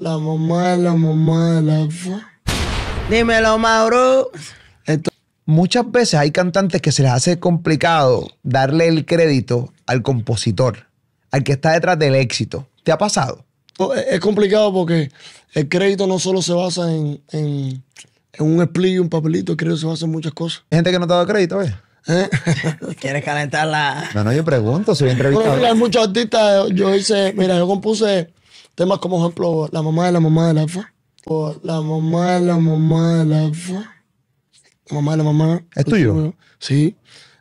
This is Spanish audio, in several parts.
La mamá de la mamá alfa. Dímelo, Mauro. Esto, Muchas veces hay cantantes que se les hace complicado darle el crédito al compositor, al que está detrás del éxito. ¿Te ha pasado? es complicado porque el crédito no solo se basa en, en, en un split y un papelito, el crédito se basa en muchas cosas. Hay gente que no te ha dado crédito, ¿eh? ¿Eh? ¿Quieres calentar la...? No, no, yo pregunto, soy Bueno, entrevistador. mira, hay muchos artistas. Yo hice, mira, yo compuse temas como ejemplo La mamá de la mamá del alfa. Por la mamá de la mamá del alfa. La mamá de la mamá. ¿Es tuyo? Sí.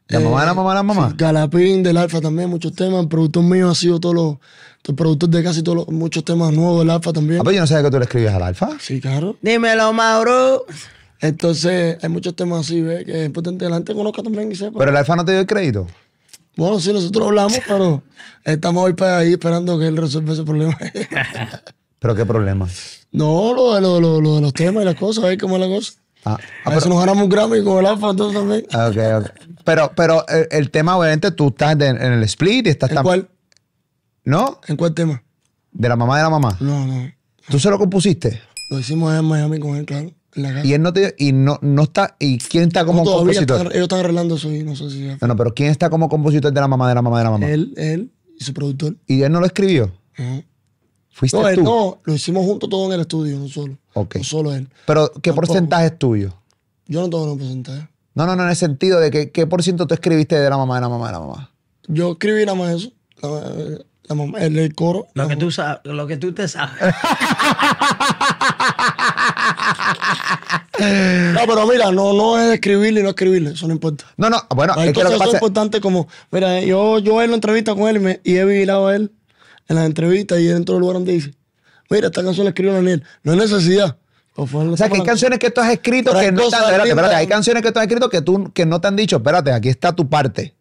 ¿La mamá de la mamá de la mamá? sí, Galapín del alfa también, muchos temas. El productor mío ha sido todos los. El productor de casi todos los, muchos temas nuevos del alfa también. Ah, pues yo no sabía que tú le escribías al alfa. Sí, claro. Dímelo, Mauro. Entonces, hay muchos temas así, ¿ves? Que es importante que la gente conozca también y sepa. Pero el alfa no te dio el crédito. Bueno, sí, nosotros hablamos, pero estamos hoy para ahí esperando que él resuelva ese problema. Pero qué problema. no, lo de, lo, lo- lo de los temas y las cosas, ahí cómo es la cosa. Ah, A veces nos ganamos un Grammy con el Alfa, entonces también. ah, ok, ok. Pero, pero el, el tema, obviamente, tú estás de- en el split y estás ¿En tam- cuál? ¿No? ¿En cuál tema? De la mamá de la mamá. No, no. ¿Tú se lo compusiste? Lo hicimos en Miami con él, claro. La. Y él no te y no, no está. ¿Y quién está como No, compositor? están- ellos están arreglando eso y no sé si ya No, no, pero ¿quién está como compositor de la mamá de la mamá de la mamá? Él, él y su productor. ¿Y él no lo escribió? Ajá. ¿Fuiste No, él tú? no, lo hicimos juntos todo en el estudio, no solo. Ok. No solo él. Pero ¿qué Tampoco. porcentaje es tuyo? Yo no tengo un porcentaje. No, no, no, en el sentido de que qué por ciento tú escribiste de la mamá de la mamá de la mamá. Yo escribí nada más eso. La, la mamá- el, el coro. Lo que tú sabes, lo que tú te sabes. No, pero mira, no, no es escribirle y no escribirle, eso no importa. No, no, bueno, Hay es que lo que que son pasa importantes como, mira, yo, yo en la entrevista con él y, me- y he vigilado a él en las entrevistas y él en todo lugar donde dice, mira, esta canción la escribió Daniel, no hay necesidad. O sea, que hay canciones que tú has escrito Pero que no espérate, espérate, hay canciones que tú has escrito que tú que no te han dicho, espérate, aquí está tu parte.